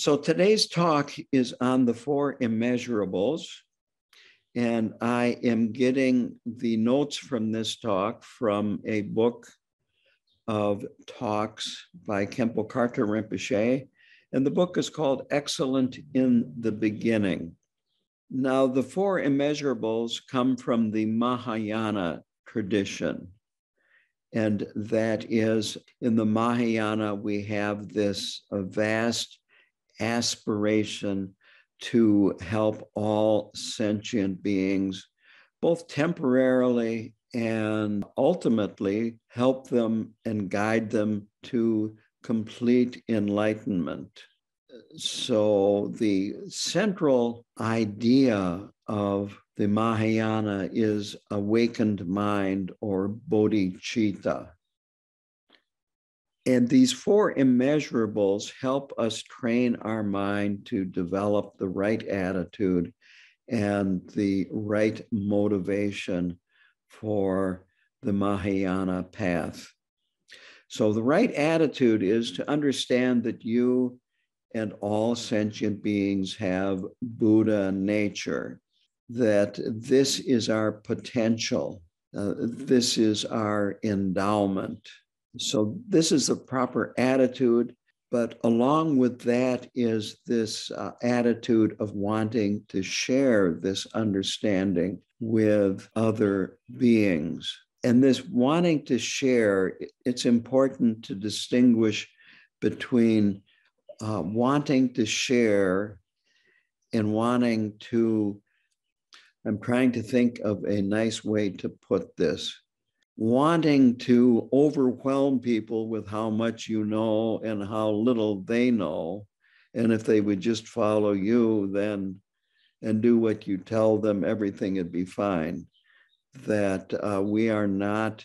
So today's talk is on the four immeasurables. And I am getting the notes from this talk from a book of talks by Khenpo Karthar Rinpoche. And the book is called Excellent in the Beginning. Now, the four immeasurables come from the Mahayana tradition. And that is in the Mahayana, we have this vast aspiration to help all sentient beings, both temporarily and ultimately help them and guide them to complete enlightenment. So, the central idea of the Mahayana is awakened mind or bodhicitta. And these four immeasurables help us train our mind to develop the right attitude and the right motivation for the Mahayana path. So, the right attitude is to understand that you and all sentient beings have Buddha nature, that this is our potential, uh, this is our endowment so, this is the proper attitude. But along with that is this uh, attitude of wanting to share this understanding with other beings. And this wanting to share, it's important to distinguish between uh, wanting to share and wanting to. I'm trying to think of a nice way to put this wanting to overwhelm people with how much you know and how little they know. And if they would just follow you, then and do what you tell them, everything would be fine. That uh, we are not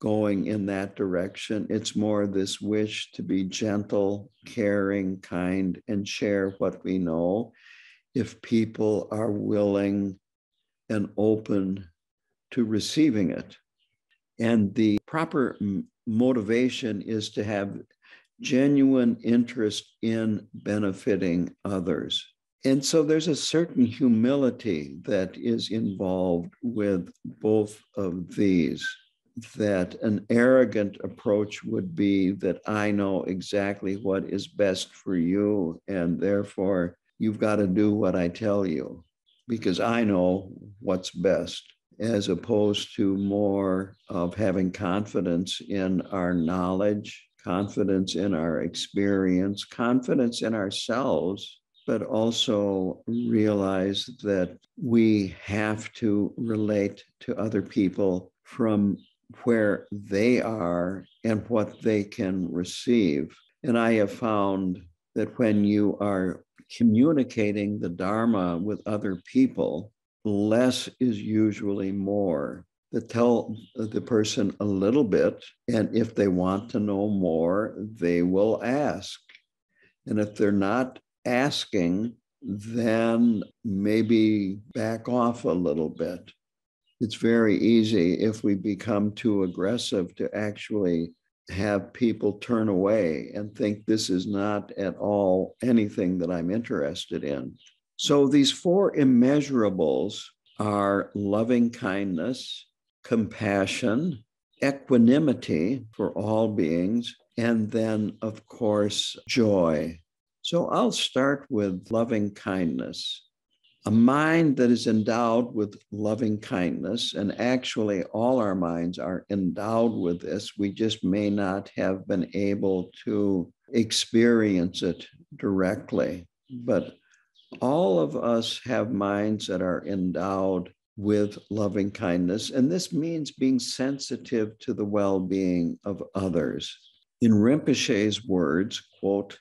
going in that direction. It's more this wish to be gentle, caring, kind, and share what we know. If people are willing and open to receiving it. And the proper motivation is to have genuine interest in benefiting others. And so there's a certain humility that is involved with both of these. That an arrogant approach would be that I know exactly what is best for you, and therefore you've got to do what I tell you because I know what's best as opposed to more of having confidence in our knowledge, confidence in our experience, confidence in ourselves, but also realize that we have to relate to other people from where they are and what they can receive. And I have found that when you are communicating the Dharma with other people, less is usually more. To tell the person a little bit, and if they want to know more, they will ask. And if they're not asking, then maybe back off a little bit. It's very easy if we become too aggressive to actually have people turn away and think this is not at all anything that I'm interested in. So these four immeasurables are loving kindness, compassion, equanimity for all beings, and then, of course, joy. So I'll start with loving kindness. A mind that is endowed with loving kindness, and actually all our minds are endowed with this, we just may not have been able to experience it directly. But all of us have minds that are endowed with loving kindness, and this means being sensitive to the well being of others. In Rinpoche's words, quote,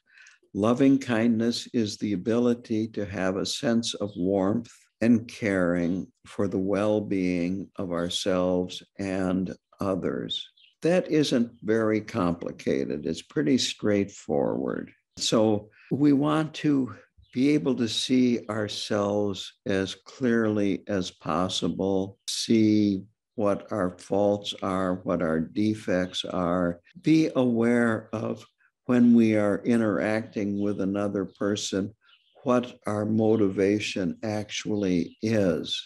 loving kindness is the ability to have a sense of warmth and caring for the well being of ourselves and others. That isn't very complicated, it's pretty straightforward. So, we want to be able to see ourselves as clearly as possible, see what our faults are, what our defects are, be aware of when we are interacting with another person, what our motivation actually is.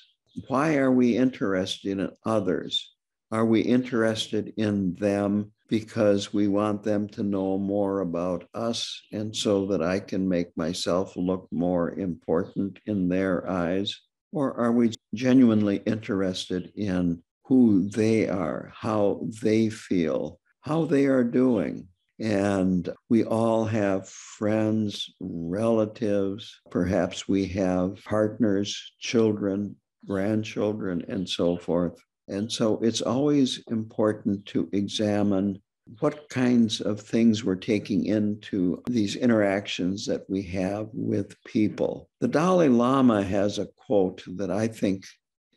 Why are we interested in others? Are we interested in them because we want them to know more about us and so that I can make myself look more important in their eyes? Or are we genuinely interested in who they are, how they feel, how they are doing? And we all have friends, relatives, perhaps we have partners, children, grandchildren, and so forth. And so it's always important to examine what kinds of things we're taking into these interactions that we have with people. The Dalai Lama has a quote that I think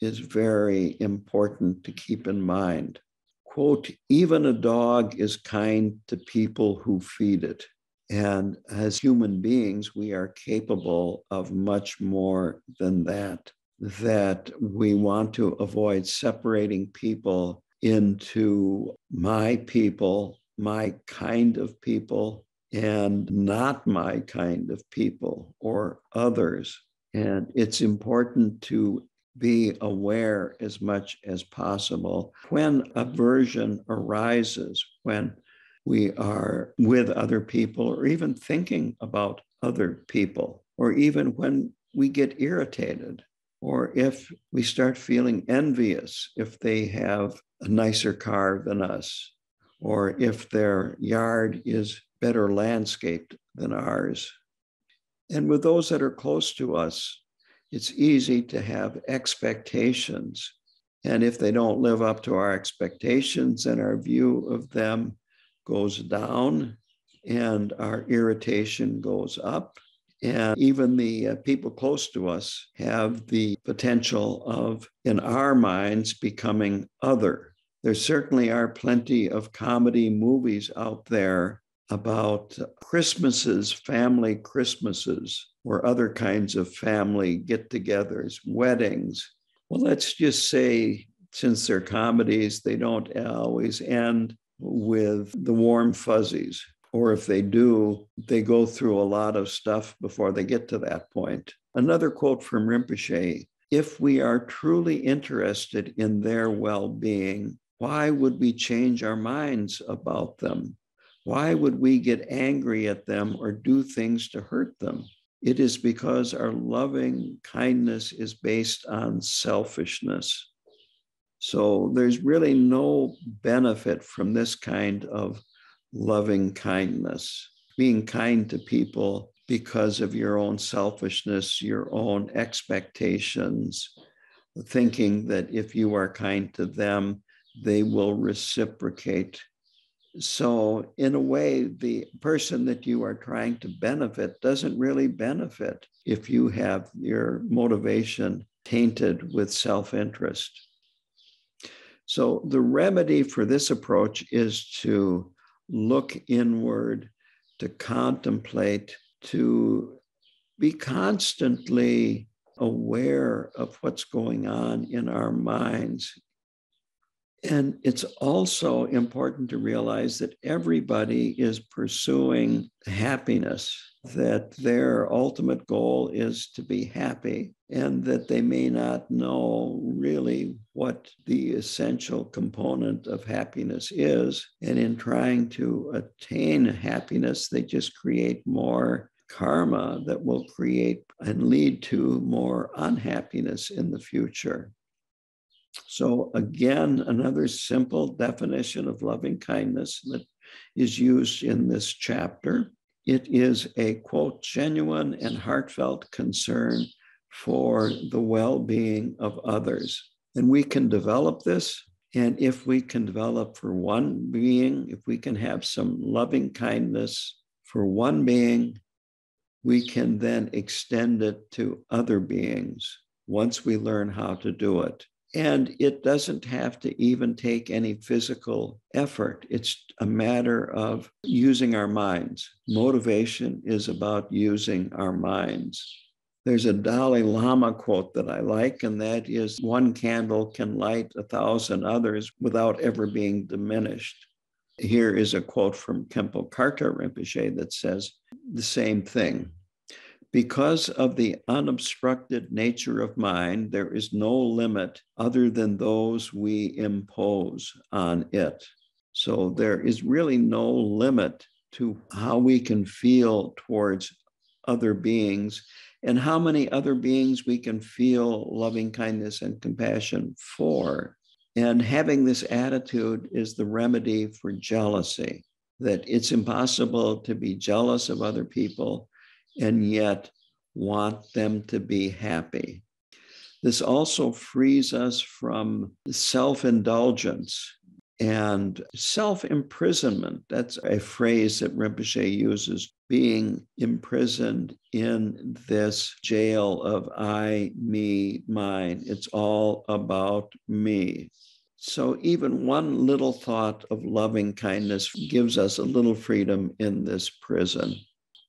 is very important to keep in mind. Quote, even a dog is kind to people who feed it. And as human beings, we are capable of much more than that that we want to avoid separating people into my people, my kind of people, and not my kind of people or others. And it's important to be aware as much as possible when aversion arises, when we are with other people, or even thinking about other people, or even when we get irritated or if we start feeling envious if they have a nicer car than us, or if their yard is better landscaped than ours. And with those that are close to us, it's easy to have expectations. And if they don't live up to our expectations, then our view of them goes down and our irritation goes up. And even the uh, people close to us have the potential of, in our minds, becoming other. There certainly are plenty of comedy movies out there about Christmases, family Christmases, or other kinds of family get togethers, weddings. Well, let's just say, since they're comedies, they don't always end with the warm fuzzies or if they do, they go through a lot of stuff before they get to that point. Another quote from Rinpoche if we are truly interested in their well being, why would we change our minds about them? Why would we get angry at them or do things to hurt them? It is because our loving kindness is based on selfishness. So there's really no benefit from this kind of loving kindness, being kind to people because of your own selfishness, your own expectations, thinking that if you are kind to them, they will reciprocate. So, in a way, the person that you are trying to benefit doesn't really benefit if you have your motivation tainted with self interest. So, the remedy for this approach is to look inward, to contemplate, to be constantly aware of what's going on in our minds. And it's also important to realize that everybody is pursuing happiness that their ultimate goal is to be happy and that they may not know really what the essential component of happiness is. And in trying to attain happiness, they just create more karma that will create and lead to more unhappiness in the future. So, again, another simple definition of loving kindness that is used in this chapter it is a quote, genuine and heartfelt concern for the well being of others. And we can develop this. And if we can develop for one being, if we can have some loving kindness for one being, we can then extend it to other beings once we learn how to do it. And it doesn't have to even take any physical effort. It's a matter of using our minds. Motivation is about using our minds. There's a Dalai Lama quote that I like, and that is one candle can light a thousand others without ever being diminished. Here is a quote from Khenpo Karthar Rinpoche that says the same thing. Because of the unobstructed nature of mind, there is no limit other than those we impose on it. So there is really no limit to how we can feel towards other beings and how many other beings we can feel loving kindness and compassion for. And having this attitude is the remedy for jealousy, that it's impossible to be jealous of other people and yet want them to be happy. This also frees us from self indulgence and self imprisonment. That's a phrase that Rinpoche uses being imprisoned in this jail of I, me, mine. It's all about me. So, even one little thought of loving kindness gives us a little freedom in this prison.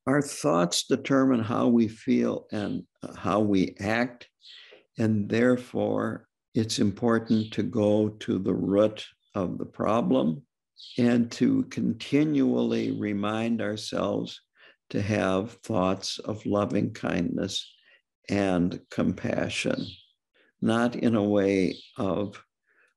Our thoughts determine how we feel and uh, how we act. And therefore, it's important to go to the root of the problem and to continually remind ourselves to have thoughts of loving kindness and compassion, not in a way of,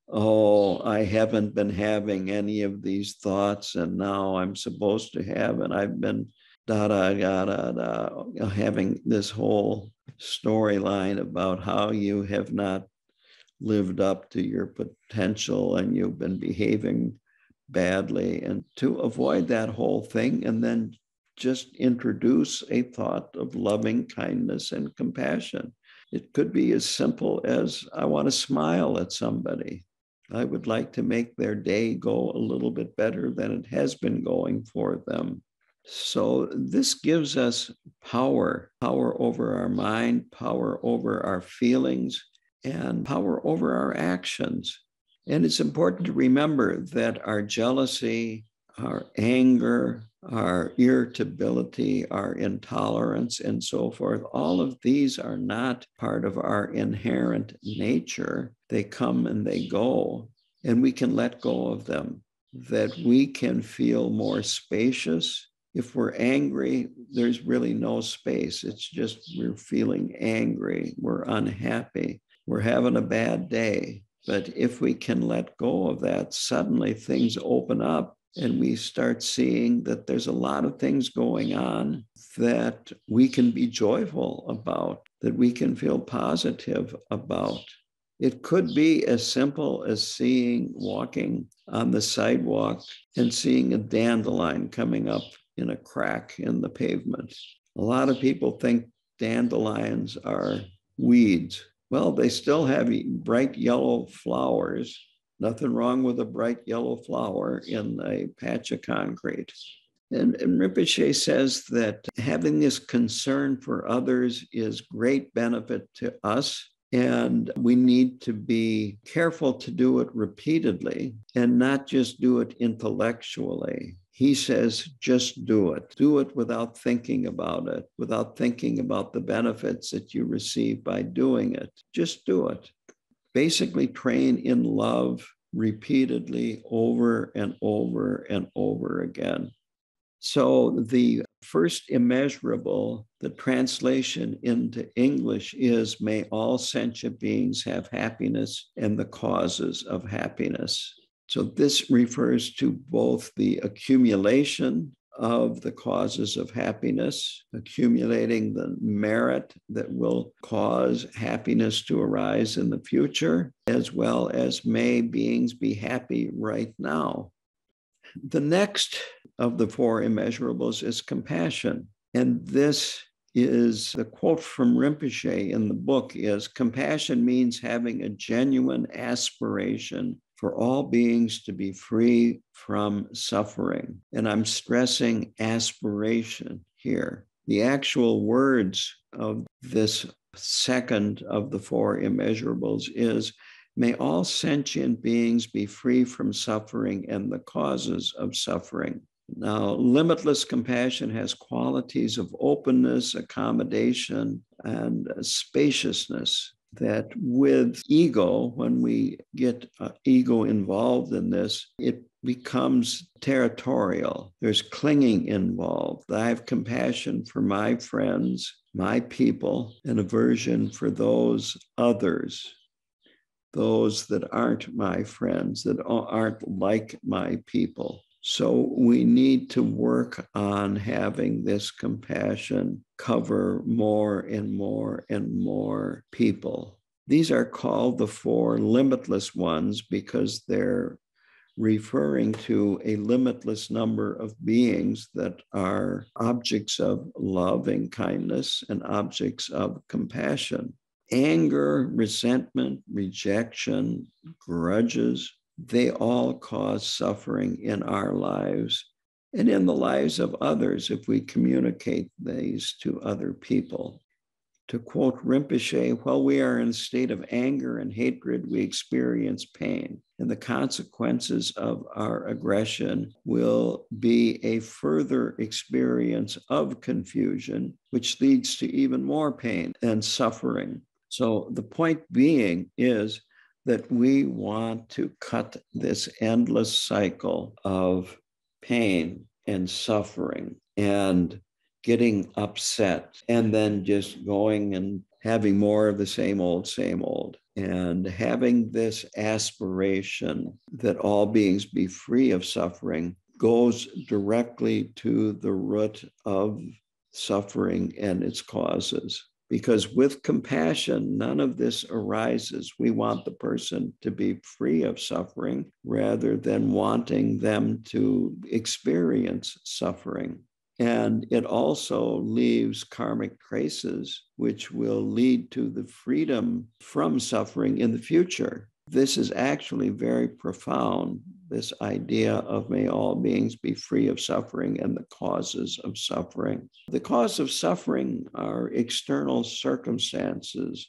oh, I haven't been having any of these thoughts and now I'm supposed to have, and I've been da da da da da, having this whole storyline about how you have not lived up to your potential and you've been behaving badly, and to avoid that whole thing, and then just introduce a thought of loving kindness and compassion. It could be as simple as I want to smile at somebody. I would like to make their day go a little bit better than it has been going for them. So, this gives us power power over our mind, power over our feelings, and power over our actions. And it's important to remember that our jealousy, our anger, our irritability, our intolerance, and so forth, all of these are not part of our inherent nature. They come and they go, and we can let go of them, that we can feel more spacious if we're angry, there's really no space. It's just we're feeling angry, we're unhappy, we're having a bad day. But if we can let go of that, suddenly things open up and we start seeing that there's a lot of things going on that we can be joyful about, that we can feel positive about. It could be as simple as seeing, walking on the sidewalk and seeing a dandelion coming up in a crack in the pavement. A lot of people think dandelions are weeds. Well, they still have bright yellow flowers. Nothing wrong with a bright yellow flower in a patch of concrete. And, and Rinpoche says that having this concern for others is great benefit to us. And we need to be careful to do it repeatedly and not just do it intellectually. He says, just do it. Do it without thinking about it, without thinking about the benefits that you receive by doing it. Just do it. Basically, train in love repeatedly over and over and over again. So, the first immeasurable, the translation into English is May all sentient beings have happiness and the causes of happiness. So this refers to both the accumulation of the causes of happiness, accumulating the merit that will cause happiness to arise in the future, as well as may beings be happy right now. The next of the four immeasurables is compassion. And this is the quote from Rinpoche in the book is compassion means having a genuine aspiration for all beings to be free from suffering. And I'm stressing aspiration here. The actual words of this second of the four immeasurables is May all sentient beings be free from suffering and the causes of suffering. Now, limitless compassion has qualities of openness, accommodation, and spaciousness that with ego, when we get uh, ego involved in this, it becomes territorial. There's clinging involved. I have compassion for my friends, my people, and aversion for those others, those that aren't my friends, that aren't like my people. So we need to work on having this compassion cover more and more and more people. These are called the four limitless ones because they're referring to a limitless number of beings that are objects of loving kindness and objects of compassion. Anger, resentment, rejection, grudges, they all cause suffering in our lives and in the lives of others if we communicate these to other people. To quote Rinpoche, while we are in a state of anger and hatred, we experience pain. And the consequences of our aggression will be a further experience of confusion, which leads to even more pain and suffering. So the point being is that we want to cut this endless cycle of pain and suffering and getting upset and then just going and having more of the same old, same old, and having this aspiration that all beings be free of suffering goes directly to the root of suffering and its causes because with compassion, none of this arises. We want the person to be free of suffering rather than wanting them to experience suffering. And it also leaves karmic traces, which will lead to the freedom from suffering in the future. This is actually very profound this idea of may all beings be free of suffering and the causes of suffering. The cause of suffering are external circumstances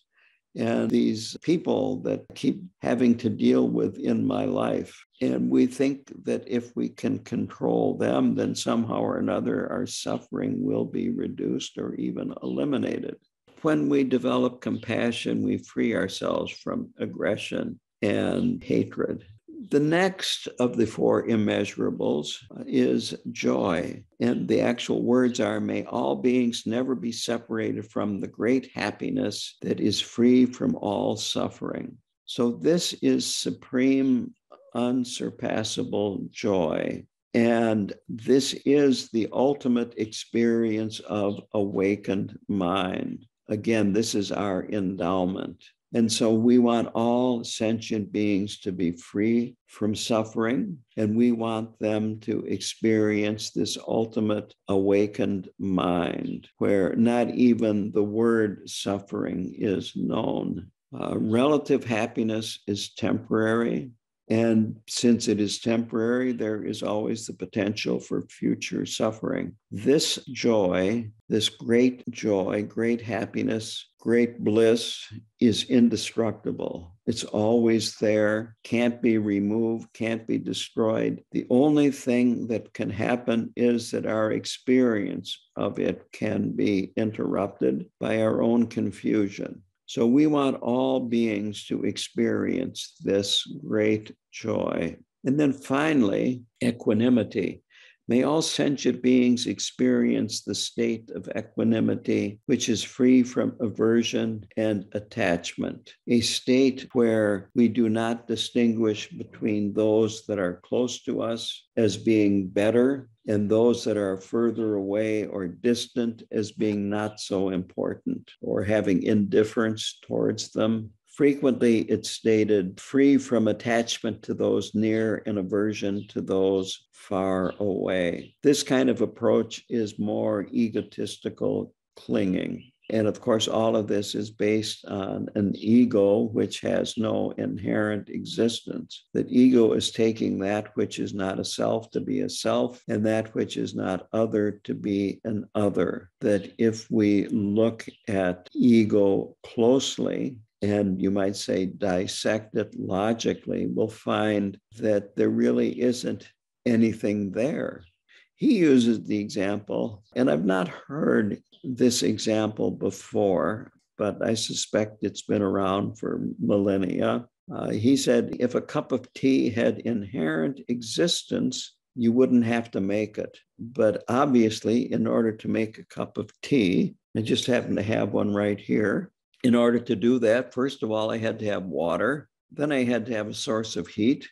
and these people that keep having to deal with in my life. And we think that if we can control them, then somehow or another our suffering will be reduced or even eliminated. When we develop compassion, we free ourselves from aggression and hatred. The next of the four immeasurables uh, is joy. And the actual words are May all beings never be separated from the great happiness that is free from all suffering. So, this is supreme, unsurpassable joy. And this is the ultimate experience of awakened mind. Again, this is our endowment. And so we want all sentient beings to be free from suffering, and we want them to experience this ultimate awakened mind where not even the word suffering is known. Uh, relative happiness is temporary, and since it is temporary, there is always the potential for future suffering. This joy, this great joy, great happiness, great bliss is indestructible. It's always there, can't be removed, can't be destroyed. The only thing that can happen is that our experience of it can be interrupted by our own confusion. So we want all beings to experience this great joy. And then finally, equanimity. May all sentient beings experience the state of equanimity, which is free from aversion and attachment, a state where we do not distinguish between those that are close to us as being better and those that are further away or distant as being not so important or having indifference towards them. Frequently, it's stated free from attachment to those near and aversion to those far away. This kind of approach is more egotistical clinging. And of course, all of this is based on an ego which has no inherent existence. That ego is taking that which is not a self to be a self, and that which is not other to be an other. That if we look at ego closely, and you might say dissect it logically, we'll find that there really isn't anything there. He uses the example, and I've not heard this example before, but I suspect it's been around for millennia. Uh, he said if a cup of tea had inherent existence, you wouldn't have to make it. But obviously, in order to make a cup of tea, I just happen to have one right here. In order to do that, first of all, I had to have water. Then I had to have a source of heat.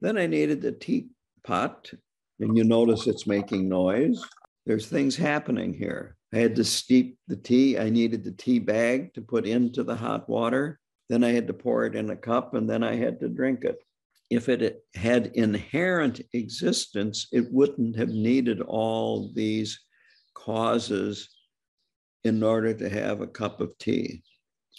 Then I needed a teapot. And you notice it's making noise. There's things happening here. I had to steep the tea. I needed the tea bag to put into the hot water. Then I had to pour it in a cup and then I had to drink it. If it had inherent existence, it wouldn't have needed all these causes in order to have a cup of tea.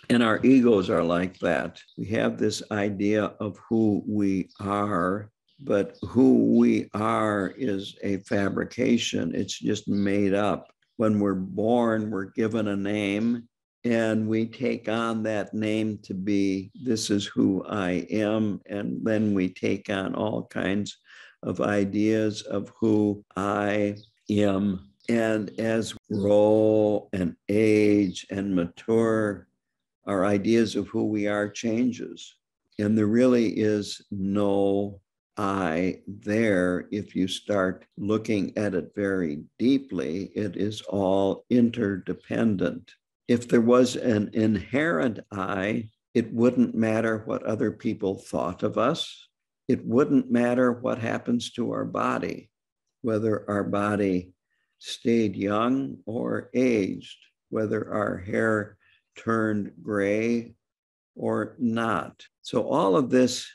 And our egos are like that. We have this idea of who we are, but who we are is a fabrication, it's just made up. When we're born, we're given a name and we take on that name to be this is who I am. And then we take on all kinds of ideas of who I am. And as we grow and age and mature, our ideas of who we are changes. And there really is no I there if you start looking at it very deeply. It is all interdependent if there was an inherent I, it wouldn't matter what other people thought of us. It wouldn't matter what happens to our body, whether our body stayed young or aged, whether our hair turned gray or not. So, all of this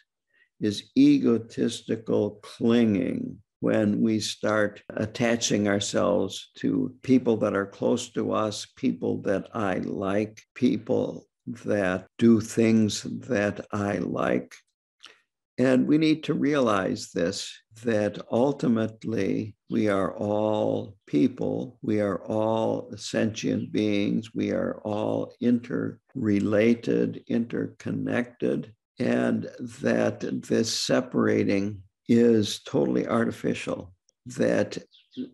is egotistical clinging when we start attaching ourselves to people that are close to us, people that I like, people that do things that I like. And we need to realize this that ultimately we are all people, we are all sentient beings, we are all interrelated, interconnected, and that this separating is totally artificial, that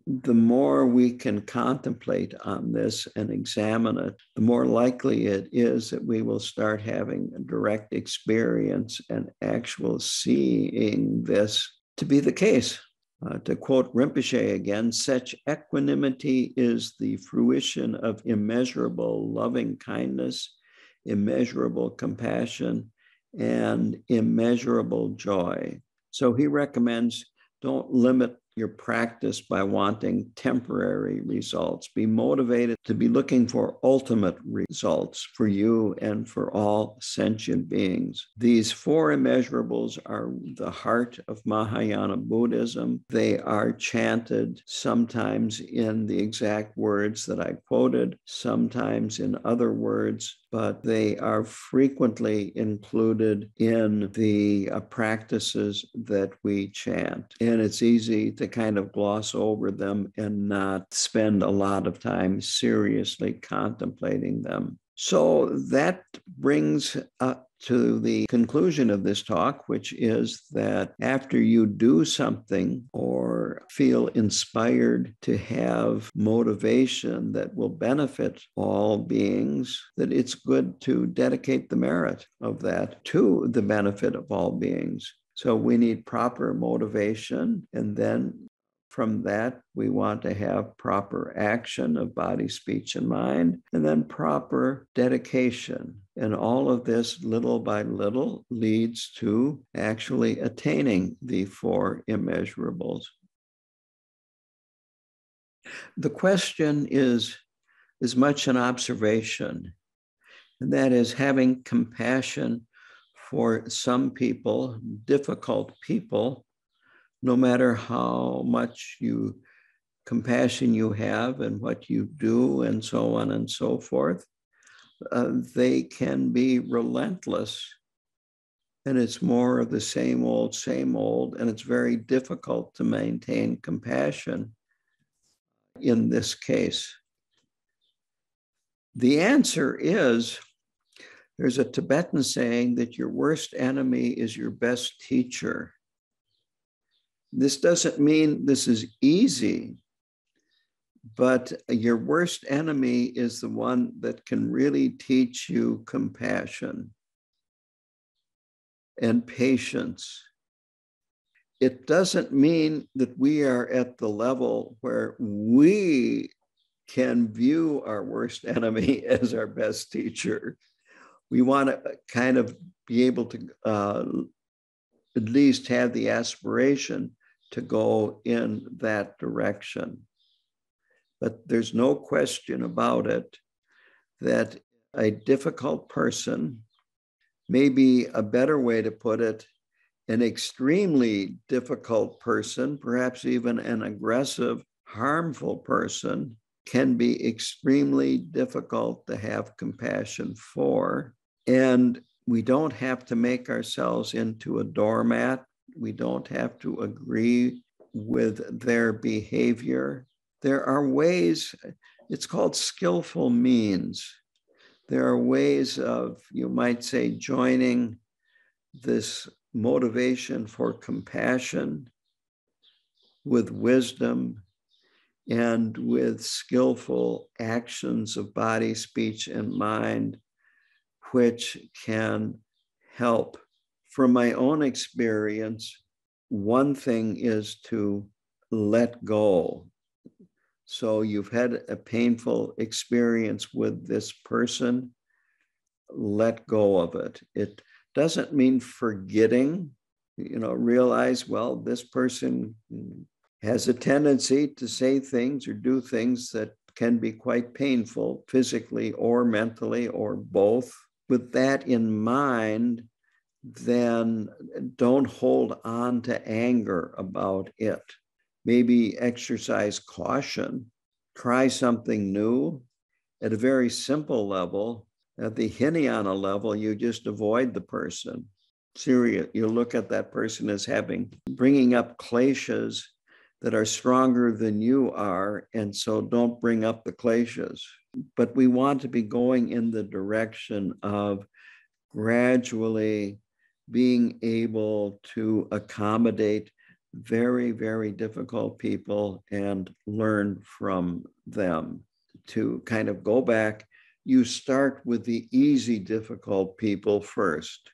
the more we can contemplate on this and examine it, the more likely it is that we will start having a direct experience and actual seeing this to be the case. Uh, to quote Rinpoche again, such equanimity is the fruition of immeasurable loving kindness, immeasurable compassion, and immeasurable joy. So he recommends don't limit your practice by wanting temporary results. Be motivated to be looking for ultimate results for you and for all sentient beings. These four immeasurables are the heart of Mahayana Buddhism. They are chanted sometimes in the exact words that I quoted, sometimes in other words but they are frequently included in the uh, practices that we chant. And it's easy to kind of gloss over them and not spend a lot of time seriously contemplating them. So that brings uh, to the conclusion of this talk, which is that after you do something or feel inspired to have motivation that will benefit all beings, that it's good to dedicate the merit of that to the benefit of all beings. So we need proper motivation and then from that, we want to have proper action of body, speech, and mind, and then proper dedication. And all of this, little by little, leads to actually attaining the four immeasurables. The question is as much an observation, and that is having compassion for some people, difficult people, no matter how much you compassion you have and what you do and so on and so forth, uh, they can be relentless. And it's more of the same old, same old. And it's very difficult to maintain compassion in this case. The answer is there's a Tibetan saying that your worst enemy is your best teacher. This doesn't mean this is easy, but your worst enemy is the one that can really teach you compassion and patience. It doesn't mean that we are at the level where we can view our worst enemy as our best teacher. We want to kind of be able to uh, at least have the aspiration to go in that direction. But there's no question about it that a difficult person, maybe a better way to put it, an extremely difficult person, perhaps even an aggressive, harmful person, can be extremely difficult to have compassion for. And we don't have to make ourselves into a doormat. We don't have to agree with their behavior. There are ways, it's called skillful means. There are ways of, you might say, joining this motivation for compassion with wisdom and with skillful actions of body, speech, and mind, which can help. From my own experience, one thing is to let go. So you've had a painful experience with this person, let go of it. It doesn't mean forgetting, you know, realize, well, this person has a tendency to say things or do things that can be quite painful physically or mentally or both. With that in mind, then don't hold on to anger about it. Maybe exercise caution, try something new at a very simple level. At the Hinayana level, you just avoid the person. Serious, you look at that person as having bringing up kleshas that are stronger than you are. And so don't bring up the kleshas. But we want to be going in the direction of gradually being able to accommodate very, very difficult people and learn from them. To kind of go back, you start with the easy, difficult people first.